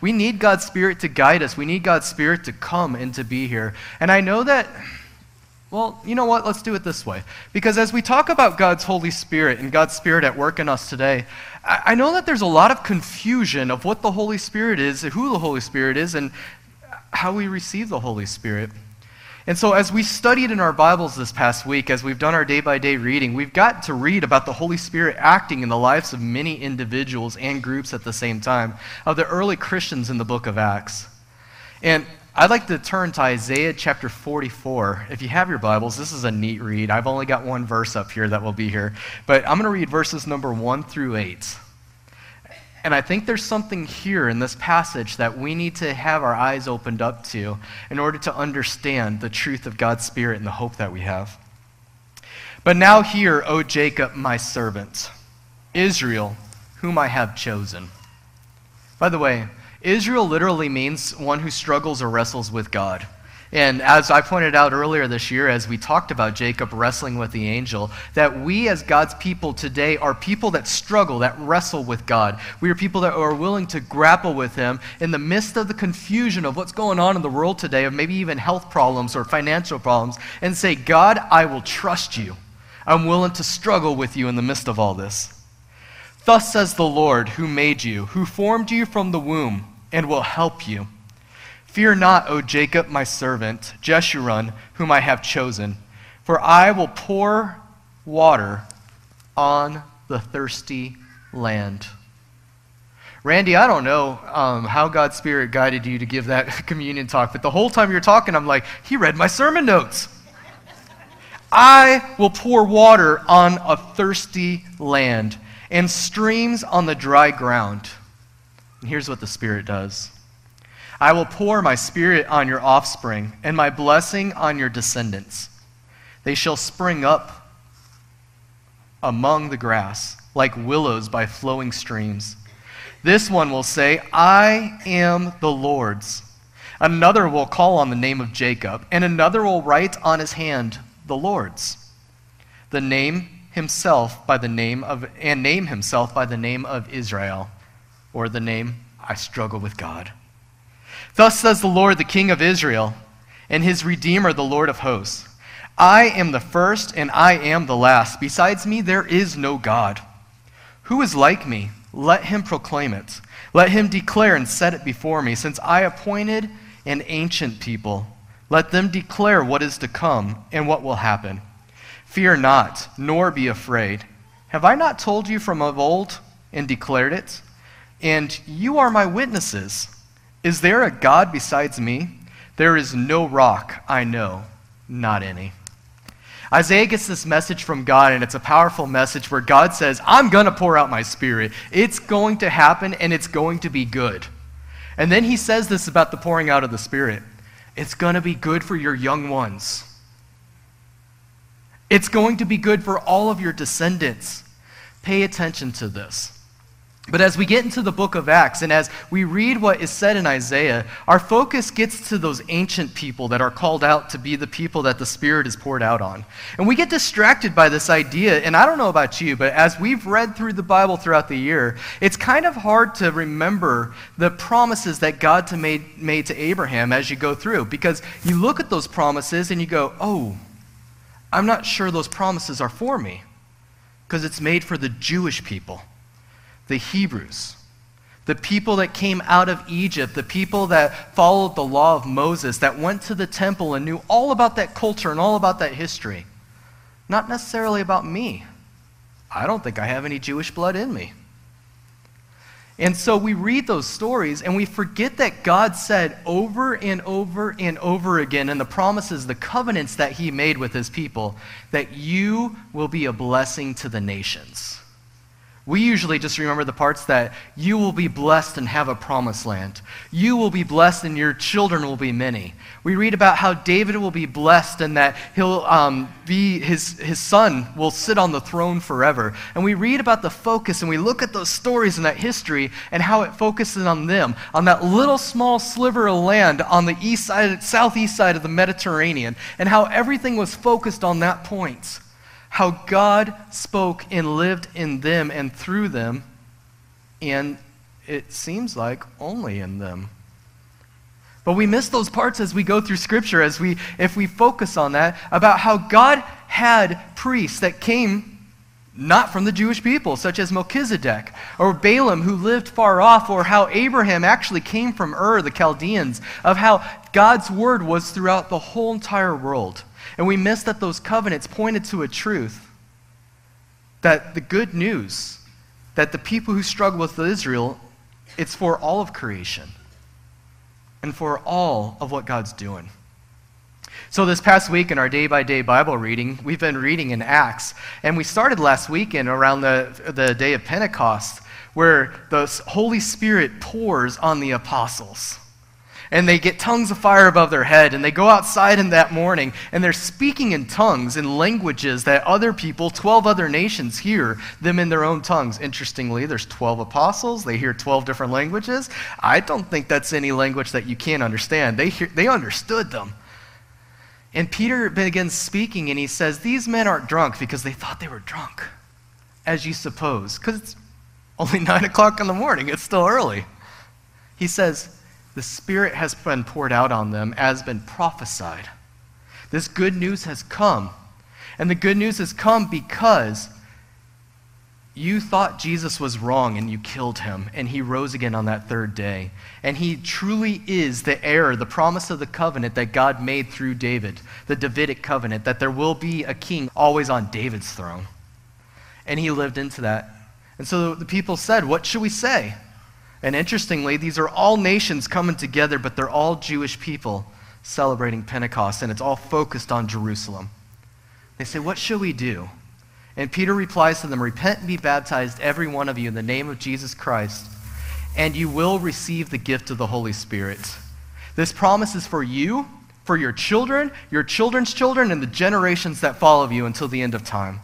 We need God's Spirit to guide us. We need God's Spirit to come and to be here. And I know that, well, you know what? Let's do it this way. Because as we talk about God's Holy Spirit and God's Spirit at work in us today, I know that there's a lot of confusion of what the Holy Spirit is, who the Holy Spirit is, and how we receive the Holy Spirit. And so, as we studied in our Bibles this past week, as we've done our day by day reading, we've got to read about the Holy Spirit acting in the lives of many individuals and groups at the same time, of the early Christians in the book of Acts. And I'd like to turn to Isaiah chapter 44. If you have your Bibles, this is a neat read. I've only got one verse up here that will be here, but I'm going to read verses number 1 through 8. And I think there's something here in this passage that we need to have our eyes opened up to in order to understand the truth of God's Spirit and the hope that we have. But now hear, O Jacob, my servant, Israel, whom I have chosen. By the way, Israel literally means one who struggles or wrestles with God. And as I pointed out earlier this year, as we talked about Jacob wrestling with the angel, that we as God's people today are people that struggle, that wrestle with God. We are people that are willing to grapple with Him in the midst of the confusion of what's going on in the world today, of maybe even health problems or financial problems, and say, God, I will trust you. I'm willing to struggle with you in the midst of all this. Thus says the Lord, who made you, who formed you from the womb, and will help you. Fear not, O Jacob, my servant, Jeshurun, whom I have chosen, for I will pour water on the thirsty land. Randy, I don't know um, how God's Spirit guided you to give that communion talk, but the whole time you're talking, I'm like, he read my sermon notes. I will pour water on a thirsty land and streams on the dry ground. And here's what the Spirit does I will pour my spirit on your offspring and my blessing on your descendants. They shall spring up among the grass like willows by flowing streams. This one will say, I am the Lord's. Another will call on the name of Jacob, and another will write on his hand, the Lord's. The name himself by the name of, and name himself by the name of Israel, or the name, I struggle with God. Thus says the Lord, the King of Israel, and his Redeemer, the Lord of hosts I am the first, and I am the last. Besides me, there is no God. Who is like me? Let him proclaim it. Let him declare and set it before me, since I appointed an ancient people. Let them declare what is to come and what will happen. Fear not, nor be afraid. Have I not told you from of old and declared it? And you are my witnesses. Is there a God besides me? There is no rock I know, not any. Isaiah gets this message from God, and it's a powerful message where God says, I'm going to pour out my spirit. It's going to happen, and it's going to be good. And then he says this about the pouring out of the spirit it's going to be good for your young ones, it's going to be good for all of your descendants. Pay attention to this. But as we get into the book of Acts and as we read what is said in Isaiah, our focus gets to those ancient people that are called out to be the people that the Spirit is poured out on. And we get distracted by this idea, and I don't know about you, but as we've read through the Bible throughout the year, it's kind of hard to remember the promises that God to made, made to Abraham as you go through. Because you look at those promises and you go, oh, I'm not sure those promises are for me. Because it's made for the Jewish people the Hebrews, the people that came out of Egypt, the people that followed the law of Moses, that went to the temple and knew all about that culture and all about that history. Not necessarily about me. I don't think I have any Jewish blood in me. And so we read those stories and we forget that God said over and over and over again in the promises, the covenants that He made with His people, that you will be a blessing to the nations. We usually just remember the parts that you will be blessed and have a promised land. You will be blessed and your children will be many. We read about how David will be blessed and that he'll um, be, his, his son will sit on the throne forever. And we read about the focus and we look at those stories and that history and how it focuses on them, on that little small sliver of land on the east side, southeast side of the Mediterranean, and how everything was focused on that point how God spoke and lived in them and through them, and it seems like, only in them. But we miss those parts as we go through Scripture, as we, if we focus on that, about how God had priests that came not from the Jewish people, such as Melchizedek, or Balaam, who lived far off, or how Abraham actually came from Ur, the Chaldeans, of how God's word was throughout the whole entire world. And we miss that those covenants pointed to a truth that the good news that the people who struggle with Israel, it's for all of creation and for all of what God's doing. So, this past week in our day by day Bible reading, we've been reading in Acts. And we started last weekend around the, the day of Pentecost, where the Holy Spirit pours on the apostles. And they get tongues of fire above their head, and they go outside in that morning, and they're speaking in tongues, in languages that other people, 12 other nations, hear them in their own tongues. Interestingly, there's 12 apostles, they hear 12 different languages. I don't think that's any language that you can't understand. They, hear, they understood them. And Peter begins speaking and he says, These men aren't drunk because they thought they were drunk, as you suppose, because it's only 9 o'clock in the morning. It's still early. He says, The Spirit has been poured out on them, as been prophesied. This good news has come. And the good news has come because you thought Jesus was wrong and you killed him, and he rose again on that third day. And he truly is the heir, the promise of the covenant that God made through David, the Davidic covenant, that there will be a king always on David's throne. And he lived into that. And so the people said, What should we say? And interestingly, these are all nations coming together, but they're all Jewish people celebrating Pentecost, and it's all focused on Jerusalem. They say, What shall we do? And Peter replies to them Repent and be baptized, every one of you, in the name of Jesus Christ, and you will receive the gift of the Holy Spirit. This promise is for you, for your children, your children's children, and the generations that follow you until the end of time.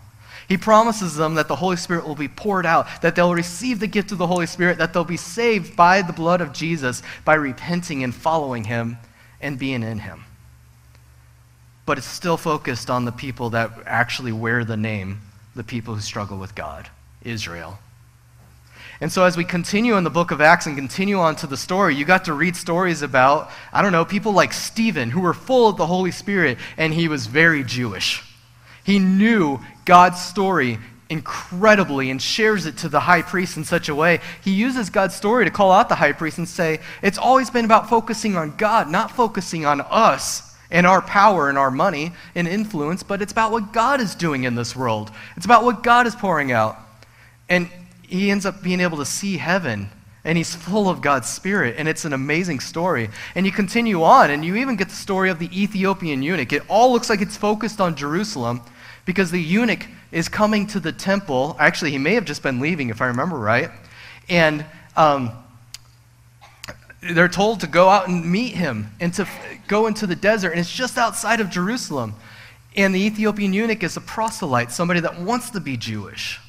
He promises them that the Holy Spirit will be poured out, that they'll receive the gift of the Holy Spirit, that they'll be saved by the blood of Jesus by repenting and following Him and being in Him. But it's still focused on the people that actually wear the name the people who struggle with God, Israel. And so, as we continue in the book of Acts and continue on to the story, you got to read stories about, I don't know, people like Stephen, who were full of the Holy Spirit, and he was very Jewish. He knew God's story incredibly and shares it to the high priest in such a way. He uses God's story to call out the high priest and say, It's always been about focusing on God, not focusing on us and our power and our money and influence, but it's about what God is doing in this world. It's about what God is pouring out. And he ends up being able to see heaven, and he's full of God's Spirit, and it's an amazing story. And you continue on, and you even get the story of the Ethiopian eunuch. It all looks like it's focused on Jerusalem because the eunuch is coming to the temple. Actually, he may have just been leaving, if I remember right. And um, they're told to go out and meet him and to go into the desert, and it's just outside of Jerusalem. And the Ethiopian eunuch is a proselyte, somebody that wants to be Jewish.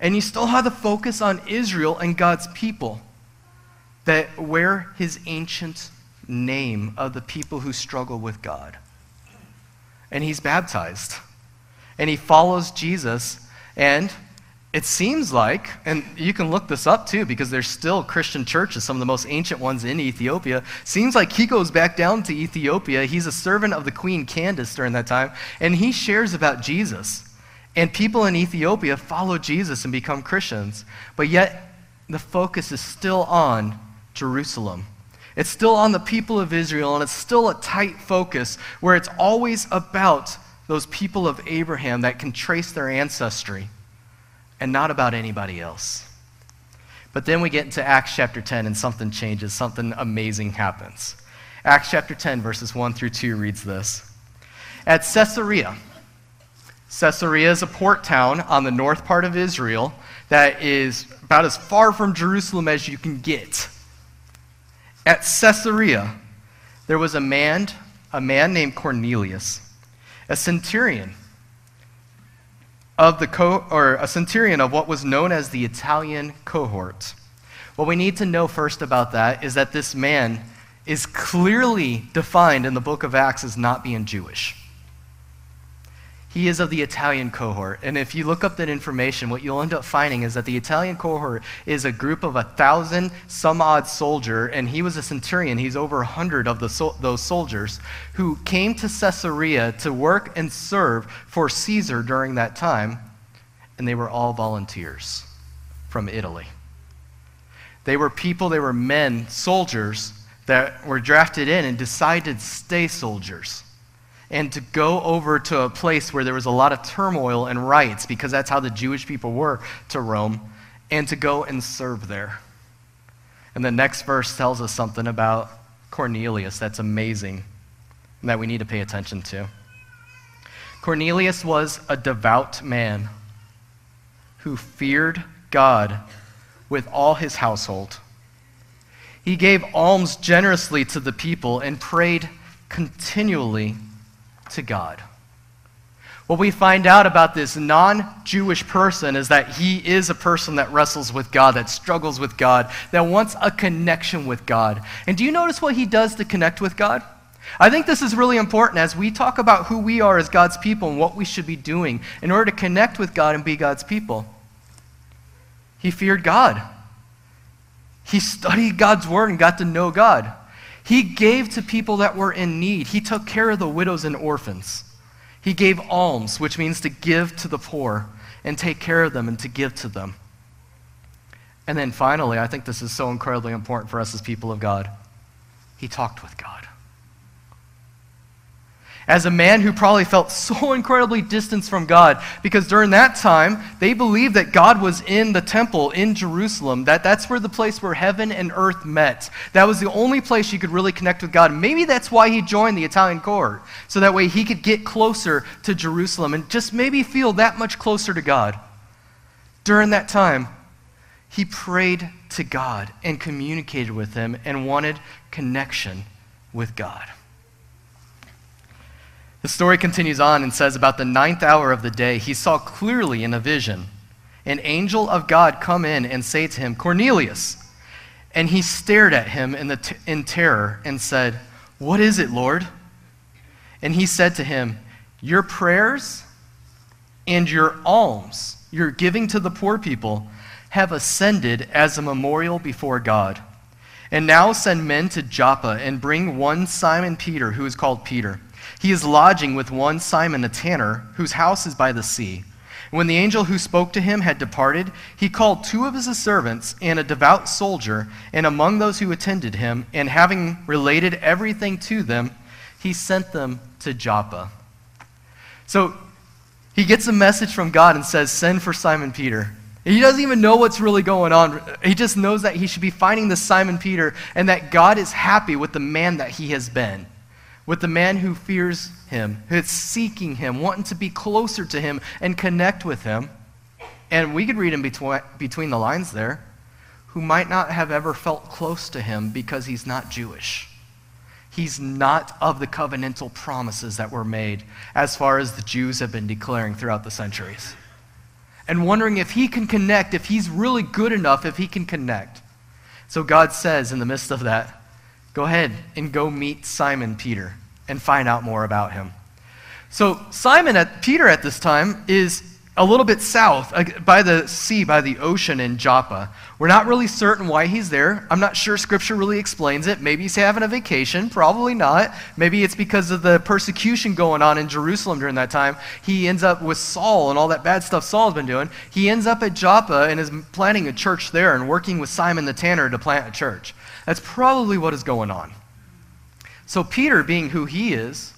And you still have the focus on Israel and God's people that wear his ancient name of the people who struggle with God. And he's baptized. And he follows Jesus. And it seems like, and you can look this up too, because there's still Christian churches, some of the most ancient ones in Ethiopia. Seems like he goes back down to Ethiopia. He's a servant of the Queen Candace during that time, and he shares about Jesus. And people in Ethiopia follow Jesus and become Christians. But yet, the focus is still on Jerusalem. It's still on the people of Israel, and it's still a tight focus where it's always about those people of Abraham that can trace their ancestry and not about anybody else. But then we get into Acts chapter 10 and something changes, something amazing happens. Acts chapter 10, verses 1 through 2 reads this At Caesarea, Caesarea is a port town on the north part of Israel that is about as far from Jerusalem as you can get. At Caesarea, there was a man, a man named Cornelius, a centurion of the co- or a centurion of what was known as the Italian cohort. What we need to know first about that is that this man is clearly defined in the book of Acts as not being Jewish. He is of the Italian cohort. And if you look up that information, what you'll end up finding is that the Italian cohort is a group of a thousand some odd soldier, and he was a centurion. He's over a hundred of the, those soldiers who came to Caesarea to work and serve for Caesar during that time, and they were all volunteers from Italy. They were people, they were men, soldiers, that were drafted in and decided to stay soldiers and to go over to a place where there was a lot of turmoil and riots, because that's how the Jewish people were to Rome, and to go and serve there. And the next verse tells us something about Cornelius that's amazing and that we need to pay attention to. Cornelius was a devout man who feared God with all his household. He gave alms generously to the people and prayed continually to God. What we find out about this non Jewish person is that he is a person that wrestles with God, that struggles with God, that wants a connection with God. And do you notice what he does to connect with God? I think this is really important as we talk about who we are as God's people and what we should be doing in order to connect with God and be God's people. He feared God. He studied God's word and got to know God. He gave to people that were in need. He took care of the widows and orphans. He gave alms, which means to give to the poor and take care of them and to give to them. And then finally, I think this is so incredibly important for us as people of God. He talked with God as a man who probably felt so incredibly distant from God because during that time they believed that God was in the temple in Jerusalem that that's where the place where heaven and earth met. That was the only place you could really connect with God. Maybe that's why he joined the Italian court so that way he could get closer to Jerusalem and just maybe feel that much closer to God. During that time he prayed to God and communicated with him and wanted connection with God the story continues on and says, About the ninth hour of the day, he saw clearly in a vision an angel of God come in and say to him, Cornelius. And he stared at him in, the t- in terror and said, What is it, Lord? And he said to him, Your prayers and your alms, your giving to the poor people, have ascended as a memorial before God. And now send men to Joppa and bring one Simon Peter, who is called Peter. He is lodging with one Simon, a tanner, whose house is by the sea. When the angel who spoke to him had departed, he called two of his servants and a devout soldier, and among those who attended him, and having related everything to them, he sent them to Joppa. So he gets a message from God and says, Send for Simon Peter. He doesn't even know what's really going on. He just knows that he should be finding the Simon Peter and that God is happy with the man that he has been with the man who fears him, who's seeking him, wanting to be closer to him and connect with him. And we could read in between, between the lines there, who might not have ever felt close to him because he's not Jewish. He's not of the covenantal promises that were made as far as the Jews have been declaring throughout the centuries. And wondering if he can connect, if he's really good enough, if he can connect. So God says in the midst of that, Go ahead and go meet Simon Peter and find out more about him. So, Simon at Peter at this time is a little bit south uh, by the sea, by the ocean in Joppa. We're not really certain why he's there. I'm not sure scripture really explains it. Maybe he's having a vacation, probably not. Maybe it's because of the persecution going on in Jerusalem during that time. He ends up with Saul and all that bad stuff Saul's been doing. He ends up at Joppa and is planting a church there and working with Simon the tanner to plant a church. That's probably what is going on. So, Peter, being who he is,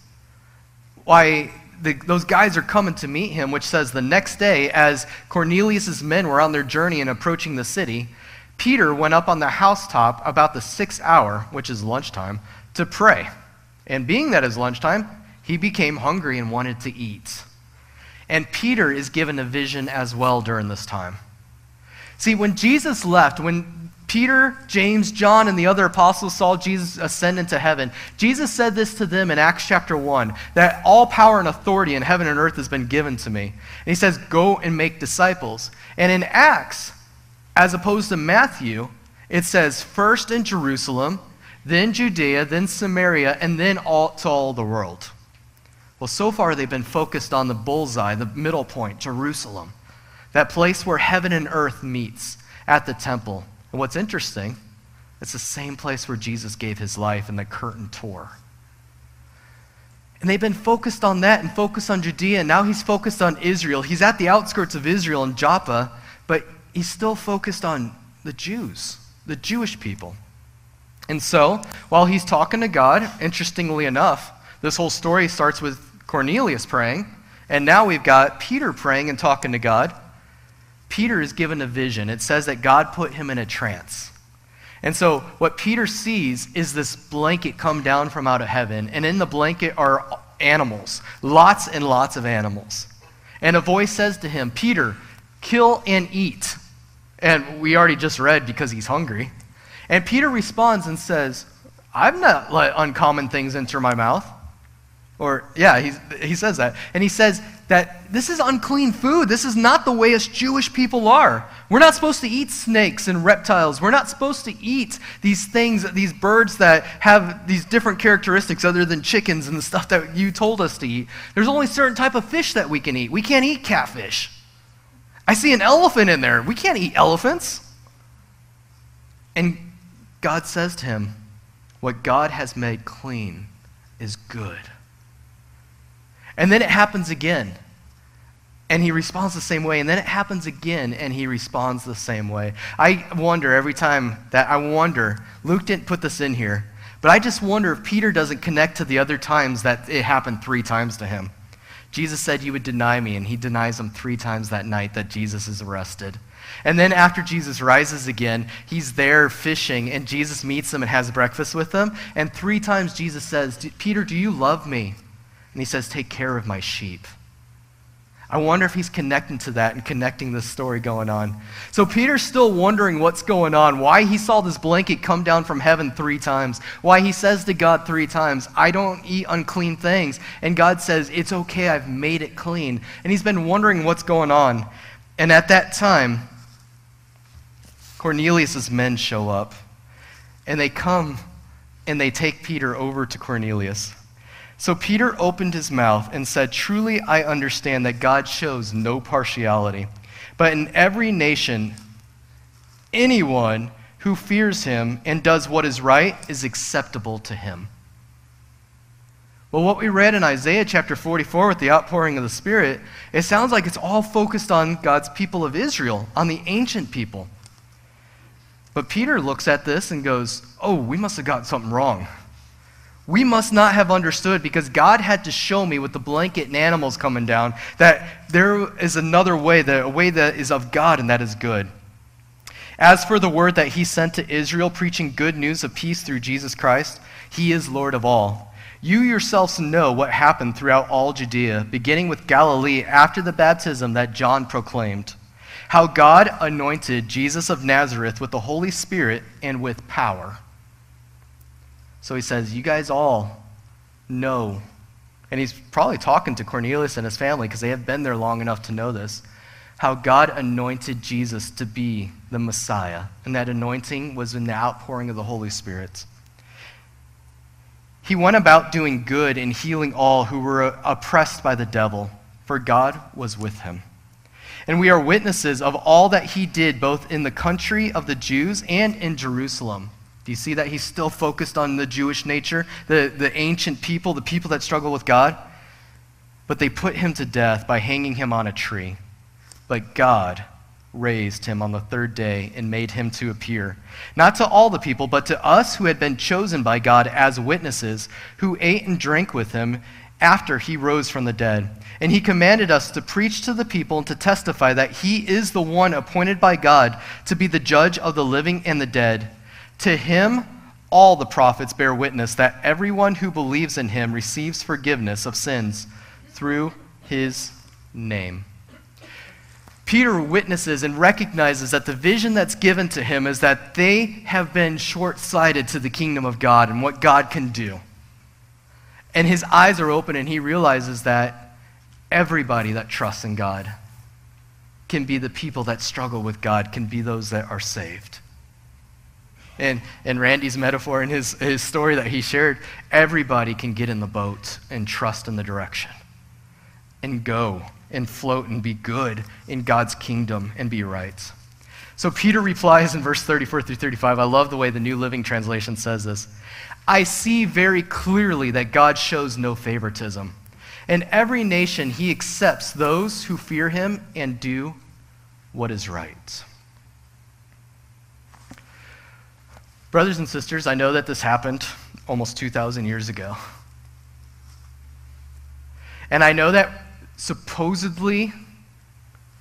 why the, those guys are coming to meet him, which says the next day, as Cornelius' men were on their journey and approaching the city, Peter went up on the housetop about the sixth hour, which is lunchtime, to pray. And being that is lunchtime, he became hungry and wanted to eat. And Peter is given a vision as well during this time. See, when Jesus left, when Peter, James, John, and the other apostles saw Jesus ascend into heaven. Jesus said this to them in Acts chapter 1 that all power and authority in heaven and earth has been given to me. And he says, Go and make disciples. And in Acts, as opposed to Matthew, it says, First in Jerusalem, then Judea, then Samaria, and then all, to all the world. Well, so far they've been focused on the bullseye, the middle point, Jerusalem, that place where heaven and earth meets at the temple. And what's interesting, it's the same place where Jesus gave his life and the curtain tore. And they've been focused on that and focused on Judea, and now he's focused on Israel. He's at the outskirts of Israel in Joppa, but he's still focused on the Jews, the Jewish people. And so, while he's talking to God, interestingly enough, this whole story starts with Cornelius praying, and now we've got Peter praying and talking to God. Peter is given a vision. It says that God put him in a trance. And so, what Peter sees is this blanket come down from out of heaven, and in the blanket are animals, lots and lots of animals. And a voice says to him, Peter, kill and eat. And we already just read because he's hungry. And Peter responds and says, I've not let uncommon things enter my mouth. Or, yeah, he says that. And he says that this is unclean food. This is not the way us Jewish people are. We're not supposed to eat snakes and reptiles. We're not supposed to eat these things, these birds that have these different characteristics other than chickens and the stuff that you told us to eat. There's only certain type of fish that we can eat. We can't eat catfish. I see an elephant in there. We can't eat elephants. And God says to him, What God has made clean is good. And then it happens again. And he responds the same way. And then it happens again, and he responds the same way. I wonder every time that I wonder, Luke didn't put this in here, but I just wonder if Peter doesn't connect to the other times that it happened three times to him. Jesus said, You would deny me, and he denies him three times that night that Jesus is arrested. And then after Jesus rises again, he's there fishing, and Jesus meets him and has breakfast with him. And three times Jesus says, Peter, do you love me? And he says, Take care of my sheep. I wonder if he's connecting to that and connecting this story going on. So Peter's still wondering what's going on, why he saw this blanket come down from heaven three times, why he says to God three times, I don't eat unclean things. And God says, It's okay, I've made it clean. And he's been wondering what's going on. And at that time, Cornelius' men show up, and they come and they take Peter over to Cornelius. So Peter opened his mouth and said, Truly I understand that God shows no partiality, but in every nation, anyone who fears him and does what is right is acceptable to him. Well, what we read in Isaiah chapter 44 with the outpouring of the Spirit, it sounds like it's all focused on God's people of Israel, on the ancient people. But Peter looks at this and goes, Oh, we must have got something wrong we must not have understood because God had to show me with the blanket and animals coming down that there is another way, that a way that is of God and that is good. As for the word that he sent to Israel, preaching good news of peace through Jesus Christ, he is Lord of all. You yourselves know what happened throughout all Judea, beginning with Galilee after the baptism that John proclaimed. How God anointed Jesus of Nazareth with the Holy Spirit and with power so he says, You guys all know. And he's probably talking to Cornelius and his family because they have been there long enough to know this. How God anointed Jesus to be the Messiah. And that anointing was in the outpouring of the Holy Spirit. He went about doing good and healing all who were oppressed by the devil, for God was with him. And we are witnesses of all that he did, both in the country of the Jews and in Jerusalem do you see that he's still focused on the Jewish nature, the, the ancient people, the people that struggle with God? But they put him to death by hanging him on a tree. But God raised him on the third day and made him to appear, not to all the people, but to us who had been chosen by God as witnesses, who ate and drank with him after he rose from the dead. And he commanded us to preach to the people and to testify that he is the one appointed by God to be the judge of the living and the dead. To him, all the prophets bear witness that everyone who believes in him receives forgiveness of sins through his name. Peter witnesses and recognizes that the vision that's given to him is that they have been short sighted to the kingdom of God and what God can do. And his eyes are open and he realizes that everybody that trusts in God can be the people that struggle with God, can be those that are saved. In Randy's metaphor in his, his story that he shared, everybody can get in the boat and trust in the direction and go and float and be good in God's kingdom and be right. So Peter replies in verse 34 through 35. I love the way the New Living Translation says this. I see very clearly that God shows no favoritism. In every nation, he accepts those who fear him and do what is right. Brothers and sisters, I know that this happened almost 2,000 years ago. And I know that supposedly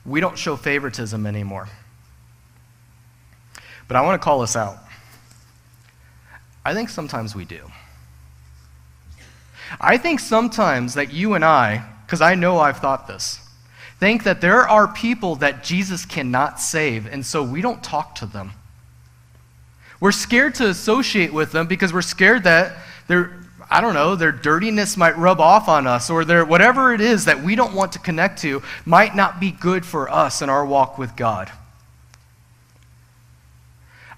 we don't show favoritism anymore. But I want to call us out. I think sometimes we do. I think sometimes that you and I, because I know I've thought this, think that there are people that Jesus cannot save, and so we don't talk to them. We're scared to associate with them because we're scared that their, I don't know, their dirtiness might rub off on us, or their whatever it is that we don't want to connect to might not be good for us in our walk with God.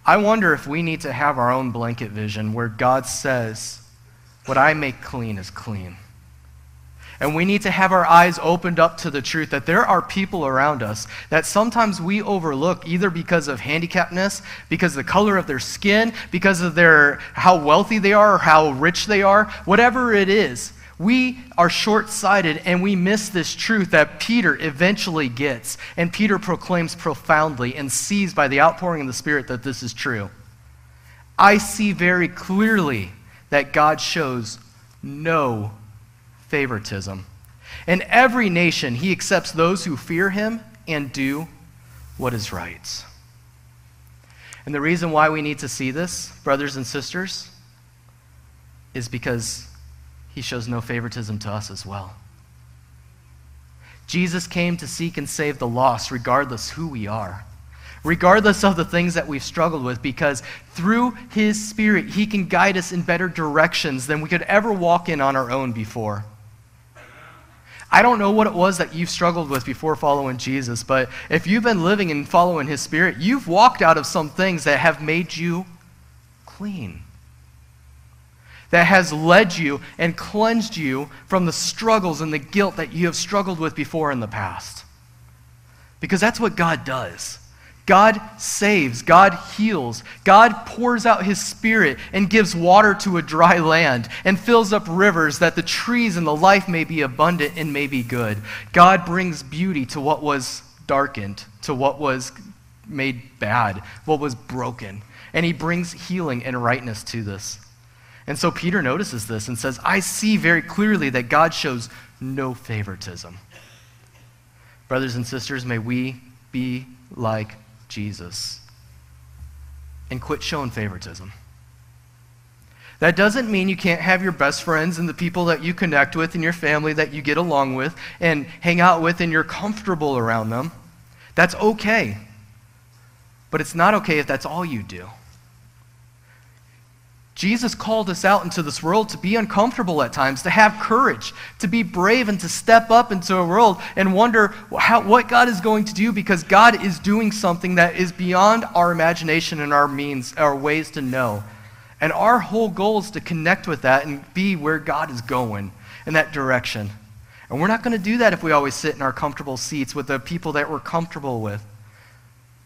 I wonder if we need to have our own blanket vision where God says, What I make clean is clean. And we need to have our eyes opened up to the truth that there are people around us that sometimes we overlook either because of handicapness, because of the color of their skin, because of their how wealthy they are or how rich they are, whatever it is. We are short sighted and we miss this truth that Peter eventually gets. And Peter proclaims profoundly and sees by the outpouring of the Spirit that this is true. I see very clearly that God shows no favoritism. In every nation, he accepts those who fear him and do what is right. And the reason why we need to see this, brothers and sisters, is because he shows no favoritism to us as well. Jesus came to seek and save the lost, regardless who we are, regardless of the things that we've struggled with, because through his Spirit, he can guide us in better directions than we could ever walk in on our own before. I don't know what it was that you've struggled with before following Jesus, but if you've been living and following his Spirit, you've walked out of some things that have made you clean that has led you and cleansed you from the struggles and the guilt that you have struggled with before in the past. Because that's what God does. God saves, God heals, God pours out his spirit and gives water to a dry land and fills up rivers that the trees and the life may be abundant and may be good. God brings beauty to what was darkened, to what was made bad, what was broken. And he brings healing and rightness to this. And so Peter notices this and says, I see very clearly that God shows no favoritism. Brothers and sisters, may we be like Jesus and quit showing favoritism. That doesn't mean you can't have your best friends and the people that you connect with and your family that you get along with and hang out with and you're comfortable around them. That's okay. But it's not okay if that's all you do. Jesus called us out into this world to be uncomfortable at times, to have courage, to be brave, and to step up into a world and wonder how, what God is going to do because God is doing something that is beyond our imagination and our means, our ways to know. And our whole goal is to connect with that and be where God is going in that direction. And we're not going to do that if we always sit in our comfortable seats with the people that we're comfortable with.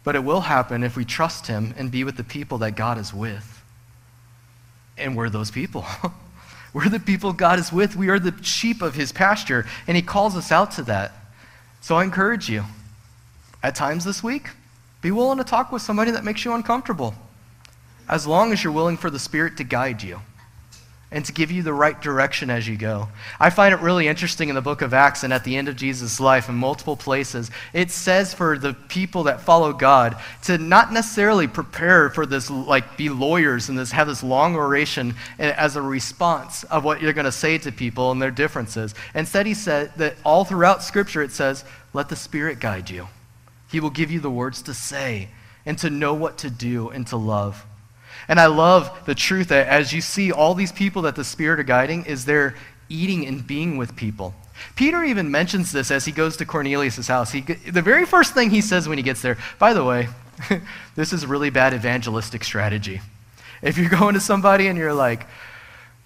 But it will happen if we trust Him and be with the people that God is with. And we're those people. we're the people God is with. We are the sheep of his pasture, and he calls us out to that. So I encourage you, at times this week, be willing to talk with somebody that makes you uncomfortable, as long as you're willing for the Spirit to guide you and to give you the right direction as you go. I find it really interesting in the book of Acts and at the end of Jesus' life in multiple places. It says for the people that follow God to not necessarily prepare for this, like be lawyers and this, have this long oration as a response of what you're going to say to people and their differences. Instead, he said that all throughout Scripture it says, let the Spirit guide you. He will give you the words to say and to know what to do and to love. And I love the truth that as you see all these people that the Spirit are guiding, is they're eating and being with people. Peter even mentions this as he goes to Cornelius' house. He, the very first thing he says when he gets there, by the way, this is really bad evangelistic strategy. If you're going to somebody and you're like,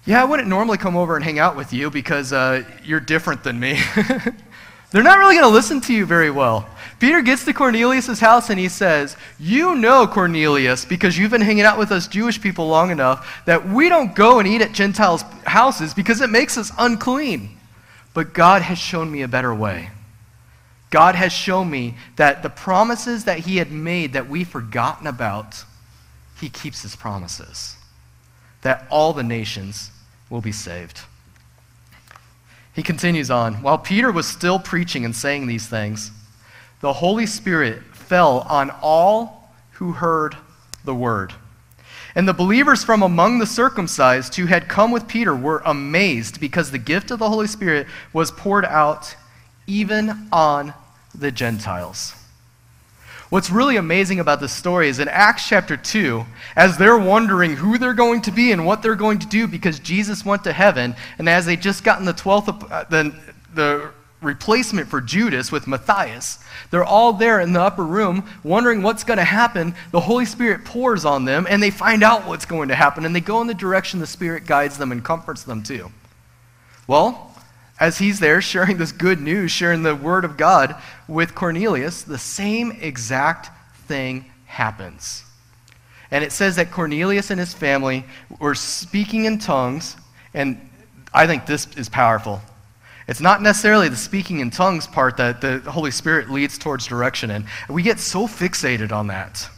yeah, I wouldn't normally come over and hang out with you because uh, you're different than me. They're not really going to listen to you very well. Peter gets to Cornelius' house and he says, You know, Cornelius, because you've been hanging out with us Jewish people long enough, that we don't go and eat at Gentiles' houses because it makes us unclean. But God has shown me a better way. God has shown me that the promises that he had made that we've forgotten about, he keeps his promises. That all the nations will be saved. He continues on. While Peter was still preaching and saying these things, the Holy Spirit fell on all who heard the word. And the believers from among the circumcised who had come with Peter were amazed because the gift of the Holy Spirit was poured out even on the Gentiles. What's really amazing about this story is in Acts chapter 2, as they're wondering who they're going to be and what they're going to do because Jesus went to heaven, and as they just gotten the 12th, uh, the, the replacement for Judas with Matthias, they're all there in the upper room wondering what's going to happen. The Holy Spirit pours on them, and they find out what's going to happen, and they go in the direction the Spirit guides them and comforts them to. Well, as he's there sharing this good news, sharing the word of God with Cornelius, the same exact thing happens. And it says that Cornelius and his family were speaking in tongues, and I think this is powerful. It's not necessarily the speaking in tongues part that the Holy Spirit leads towards direction in. We get so fixated on that.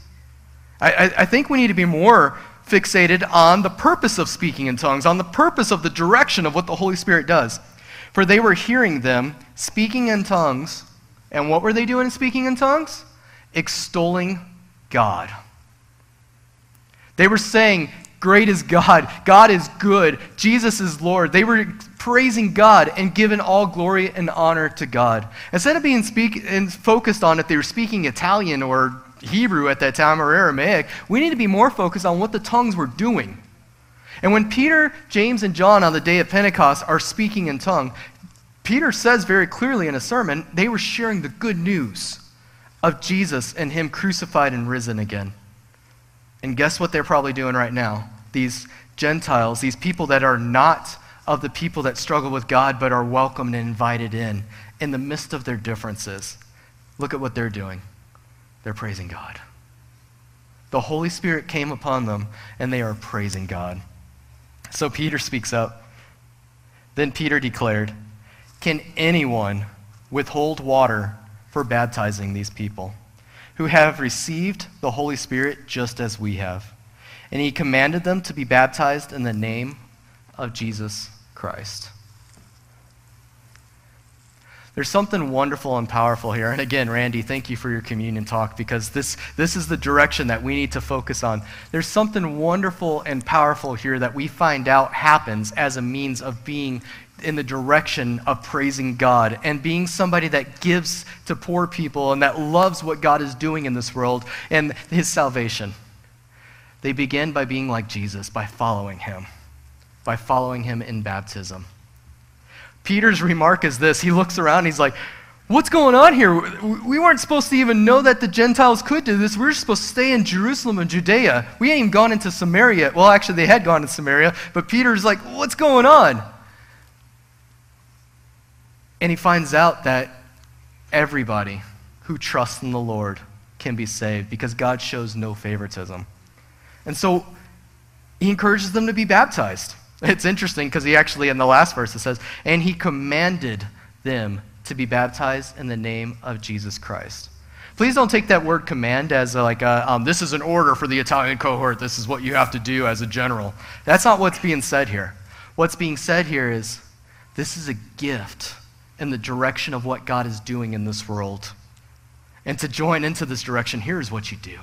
I, I, I think we need to be more fixated on the purpose of speaking in tongues, on the purpose of the direction of what the Holy Spirit does. For they were hearing them speaking in tongues. And what were they doing speaking in tongues? Extolling God. They were saying, Great is God. God is good. Jesus is Lord. They were praising God and giving all glory and honor to God. Instead of being speak, and focused on if they were speaking Italian or Hebrew at that time or Aramaic, we need to be more focused on what the tongues were doing. And when Peter, James, and John on the day of Pentecost are speaking in tongue, Peter says very clearly in a sermon, they were sharing the good news of Jesus and Him crucified and risen again. And guess what they're probably doing right now? These Gentiles, these people that are not of the people that struggle with God but are welcomed and invited in, in the midst of their differences. Look at what they're doing. They're praising God. The Holy Spirit came upon them, and they are praising God. So Peter speaks up. Then Peter declared, Can anyone withhold water for baptizing these people who have received the Holy Spirit just as we have? And he commanded them to be baptized in the name of Jesus Christ. There's something wonderful and powerful here. And again, Randy, thank you for your communion talk because this, this is the direction that we need to focus on. There's something wonderful and powerful here that we find out happens as a means of being in the direction of praising God and being somebody that gives to poor people and that loves what God is doing in this world and his salvation. They begin by being like Jesus, by following him, by following him in baptism. Peter's remark is this he looks around, he's like, What's going on here? We weren't supposed to even know that the Gentiles could do this. We were supposed to stay in Jerusalem and Judea. We ain't even gone into Samaria. Well, actually, they had gone to Samaria, but Peter's like, What's going on? And he finds out that everybody who trusts in the Lord can be saved because God shows no favoritism. And so he encourages them to be baptized. It's interesting because he actually, in the last verse, it says, and he commanded them to be baptized in the name of Jesus Christ. Please don't take that word command as a, like, a, um, this is an order for the Italian cohort. This is what you have to do as a general. That's not what's being said here. What's being said here is this is a gift in the direction of what God is doing in this world. And to join into this direction, here's what you do.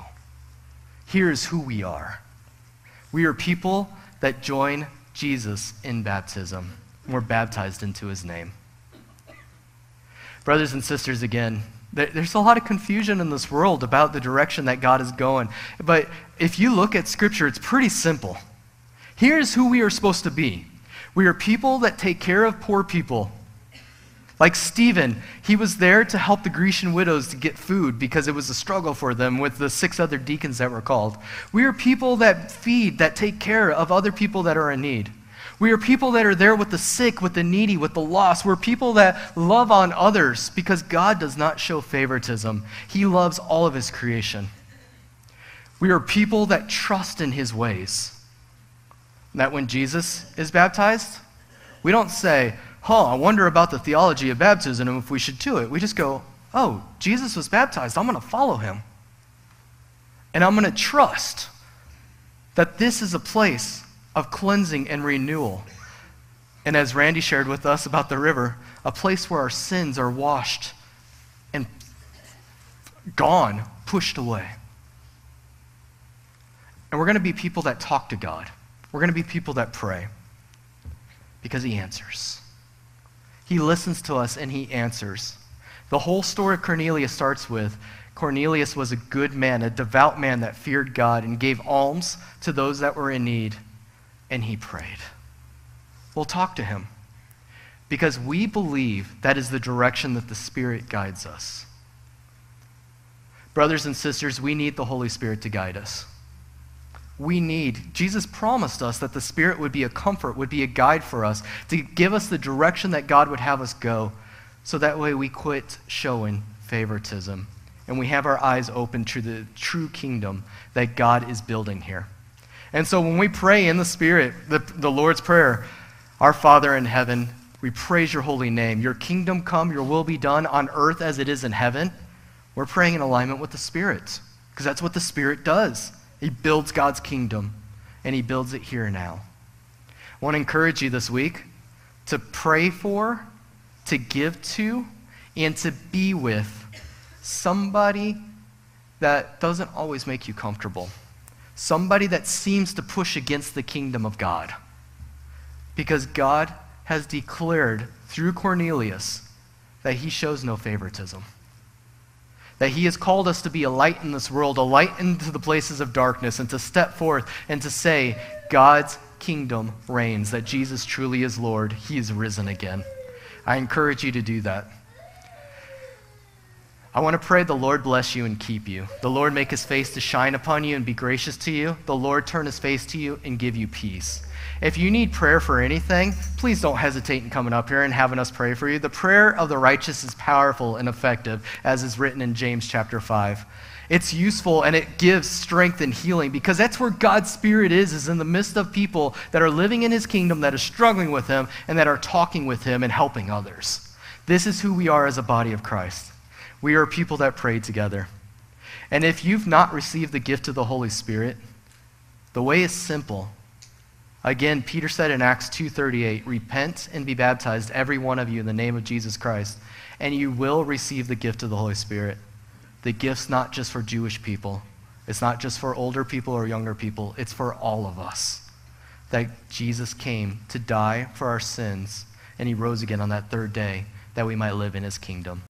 Here's who we are. We are people that join Jesus in baptism. We're baptized into his name. Brothers and sisters, again, there's a lot of confusion in this world about the direction that God is going. But if you look at Scripture, it's pretty simple. Here's who we are supposed to be we are people that take care of poor people. Like Stephen, he was there to help the Grecian widows to get food because it was a struggle for them with the six other deacons that were called. We are people that feed, that take care of other people that are in need. We are people that are there with the sick, with the needy, with the lost. We're people that love on others because God does not show favoritism. He loves all of His creation. We are people that trust in His ways. That when Jesus is baptized, we don't say, huh, I wonder about the theology of baptism and if we should do it. We just go, oh, Jesus was baptized. I'm going to follow him. And I'm going to trust that this is a place of cleansing and renewal. And as Randy shared with us about the river, a place where our sins are washed and gone, pushed away. And we're going to be people that talk to God. We're going to be people that pray because He answers. He listens to us and He answers. The whole story of Cornelius starts with Cornelius was a good man, a devout man that feared God and gave alms to those that were in need, and he prayed. We'll talk to him because we believe that is the direction that the Spirit guides us. Brothers and sisters, we need the Holy Spirit to guide us we need. Jesus promised us that the Spirit would be a comfort, would be a guide for us, to give us the direction that God would have us go, so that way we quit showing favoritism and we have our eyes open to the true kingdom that God is building here. And so when we pray in the Spirit, the, the Lord's Prayer, Our Father in heaven, we praise your holy name. Your kingdom come, your will be done on earth as it is in heaven. We're praying in alignment with the Spirit because that's what the Spirit does. He builds God's kingdom, and He builds it here now. I want to encourage you this week to pray for, to give to, and to be with somebody that doesn't always make you comfortable. Somebody that seems to push against the kingdom of God. Because God has declared through Cornelius that he shows no favoritism that He has called us to be a light in this world, a light into the places of darkness, and to step forth and to say, God's kingdom reigns, that Jesus truly is Lord. He is risen again. I encourage you to do that. I want to pray the Lord bless you and keep you. The Lord make his face to shine upon you and be gracious to you. The Lord turn his face to you and give you peace. If you need prayer for anything, please don't hesitate in coming up here and having us pray for you. The prayer of the righteous is powerful and effective, as is written in James chapter 5. It's useful and it gives strength and healing because that's where God's Spirit is, is in the midst of people that are living in His kingdom, that are struggling with Him, and that are talking with Him and helping others. This is who we are as a body of Christ. We are people that pray together. And if you've not received the gift of the Holy Spirit, the way is simple. Again, Peter said in Acts 2:38, "Repent and be baptized every one of you in the name of Jesus Christ, and you will receive the gift of the Holy Spirit." The gift's not just for Jewish people. It's not just for older people or younger people. It's for all of us. That Jesus came to die for our sins and he rose again on that third day that we might live in his kingdom.